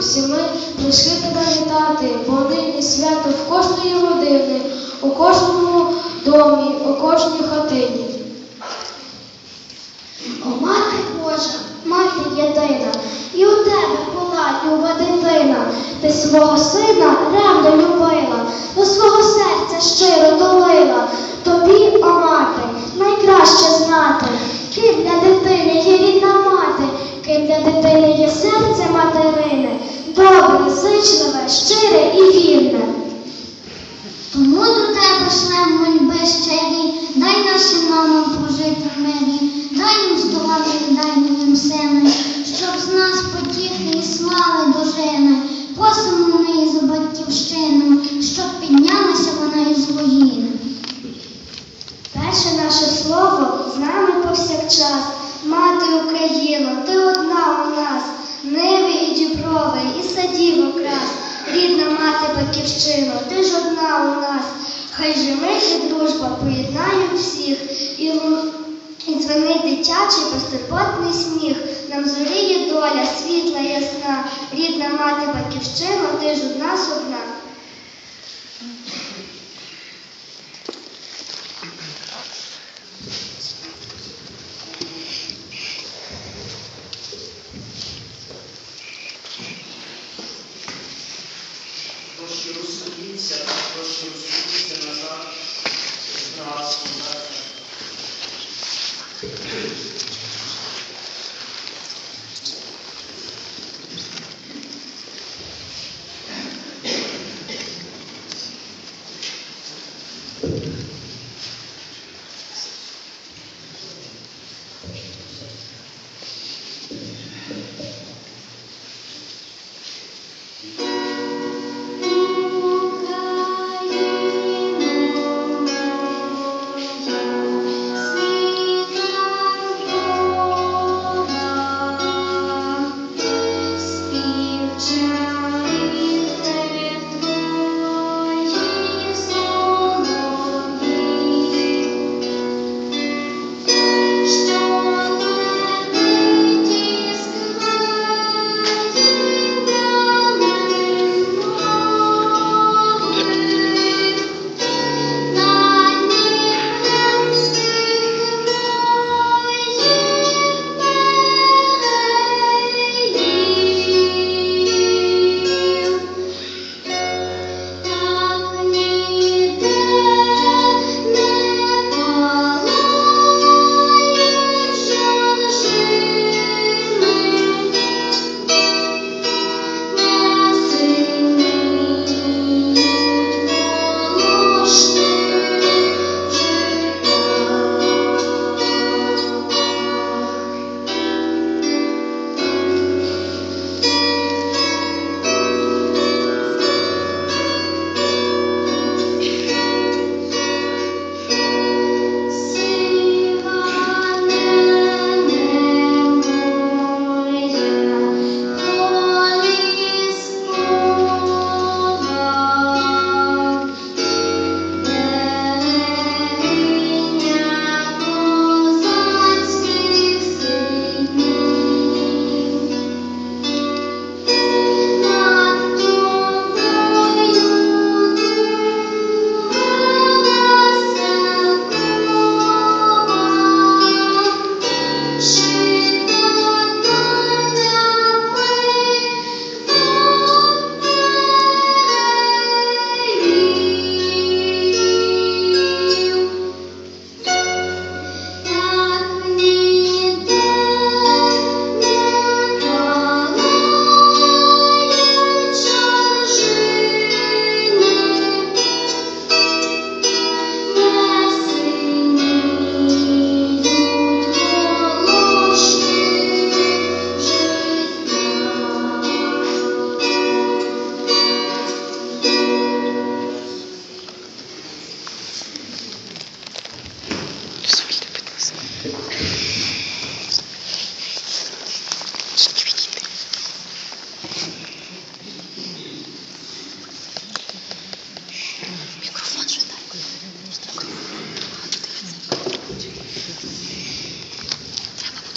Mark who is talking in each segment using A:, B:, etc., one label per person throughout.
A: всі ми прийшли тебе вітати, бо нині свято в кожної родини, у кожному домі, у кожній хатині.
B: О, мати Божа, мати єдина, і у тебе була люба дитина, ти свого сина ревно любила, до свого серця щиро долила. Тобі, о мати, і,
C: і
B: дзвенить дитячий безтурботний сміх. Нам зоріє доля, світла ясна. Рідна мати батьківщина, ти ж одна.
D: Трошки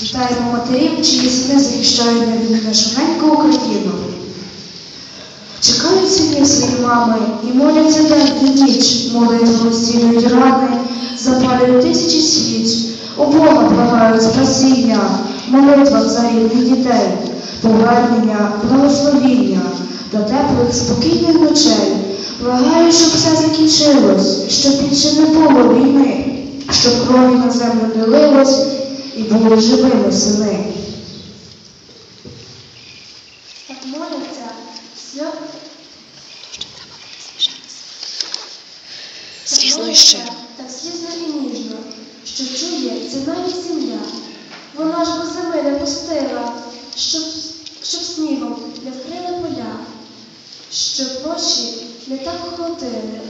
A: Вітаємо матерів, чиї сини захищають нашу неньку Україну.
E: шукають синів свої мами і моляться день і ніч, молитву зцілюють рани, запалюють тисячі свіч, у Бога благають спасіння, в молитвах за рідних дітей, повернення, благословіння до теплих, спокійних ночей. Благаю, щоб все закінчилось, щоб більше не було війни, щоб крові на землю не лилось і були живими сини.
A: Так моляться сльо...
F: Слізно і
A: моляться
F: щиро.
A: Так слізно і ніжно, що чує це навіть земля. Вона ж до зими не пустила, щоб, щоб снігом не вкрили поля, щоб ночі не так холодили.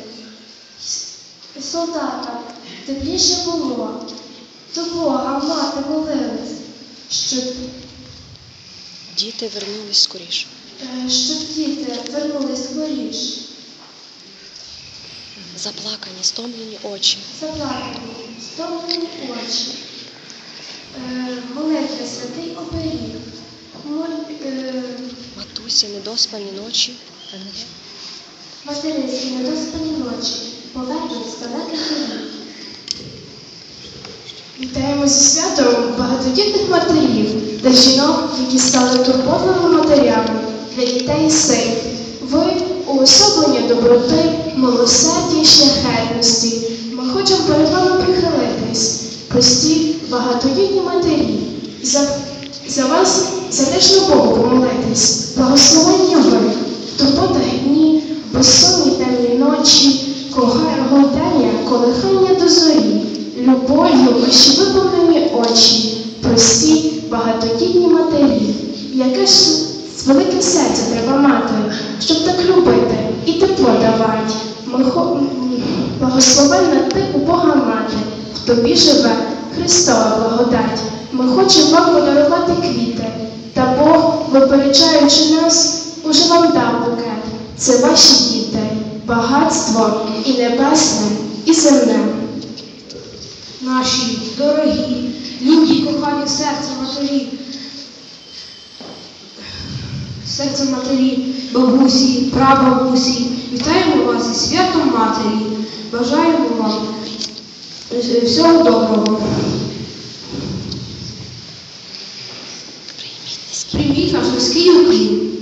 A: І солдатам тепліше було, до Бога мати молилась, щоб
F: Діти вернулись скоріше.
A: Е, щоб діти вернулись скоріш,
F: Заплакані, стомлені очі.
A: заплакані, стомлені очі, Е, молитви святий оберіг, е,
F: Матусі, недоспані ночі.
A: материнські недоспані ночі повернуть далеких доріг.
G: Вітаємо зі святом багатодітних матерів та жінок, які стали турботними матерями для дітей і син. Ви уособлення доброти, милосердя і шляхетності. Ми хочемо перед вами прихилитись, прості багатодітні матері, за, за вас залежно Богу помолитись. Благословенні ви, в турботах дні, безсонні темні ночі, когання, колихання до зорі, любов'ю ваші виповнені очі, прості багатодітні матері. Яке ж велике серце треба мати, щоб так любити і тепло давати. Благословенна ти у Бога мати, в тобі живе Христова благодать. Ми хочемо вам подарувати квіти, та Бог, випереджаючи нас, уже вам дав букет. Це ваші діти, багатство і небесне, і земне.
E: Наші дорогі, любі, кохані серця матері, серце матері, бабусі, прабабусі, вітаємо вас зі святом матері. Бажаємо вам всього доброго. Прийміть наш низький уклін.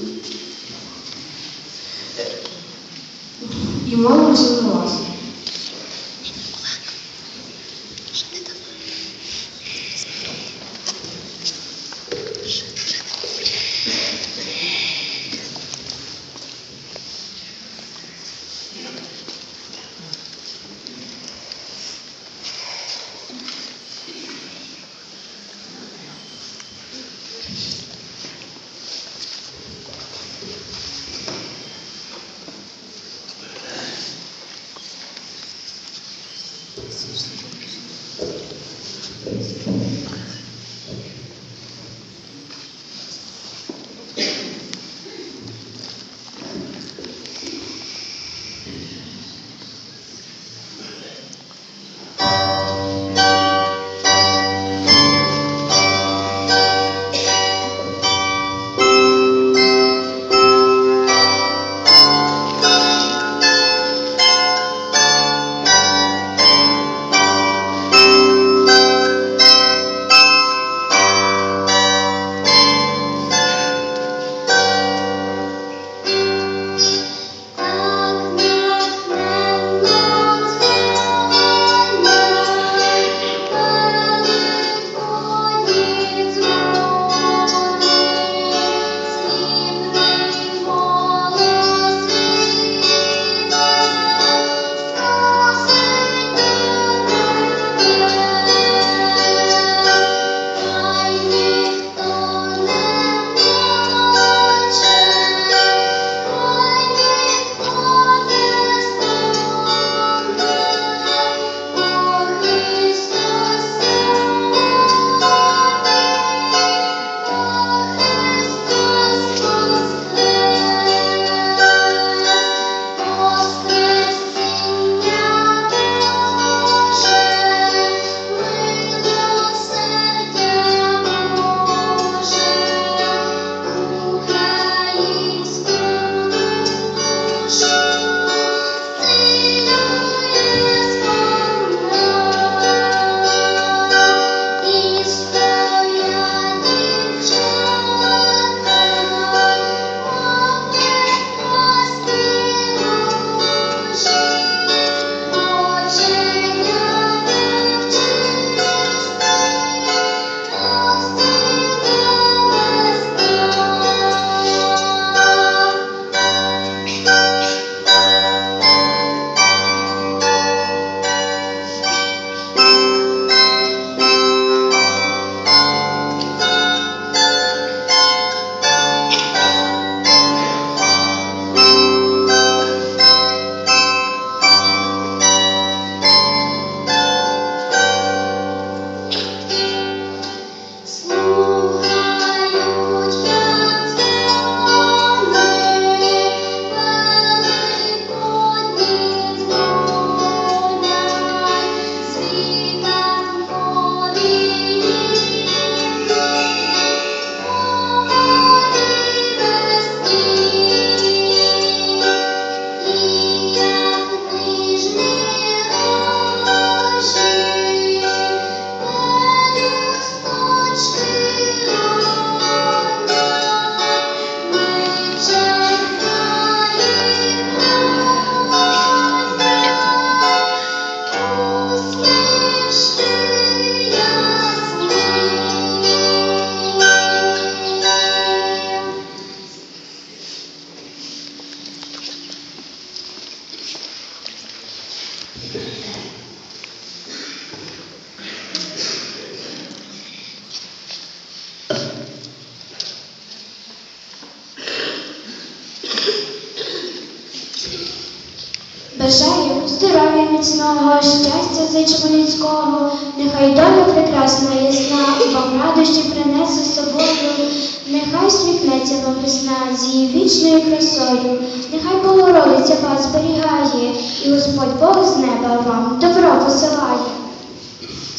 H: Людського, нехай доля прекрасна ясна, вам радощі принесе з собою, нехай світлеться вам весна з її вічною красою, нехай Богородиця вас зберігає, і Господь Бог з неба вам добро посилає.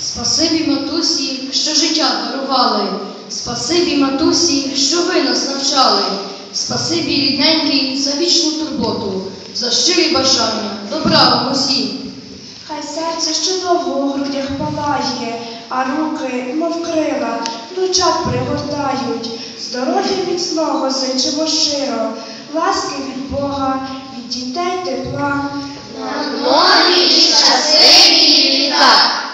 I: Спасибі матусі, що життя дарували. Спасибі матусі, що ви нас навчали. Спасибі рідненький за вічну турботу, за щирі бажання, добра вам усім.
E: Хай серце ще довго у грудях палає, а руки, мов крила, дочат пригортають. Здоров'я міцного зичимо широ, ласки від Бога, від дітей тепла.
J: Нові щасливі літа!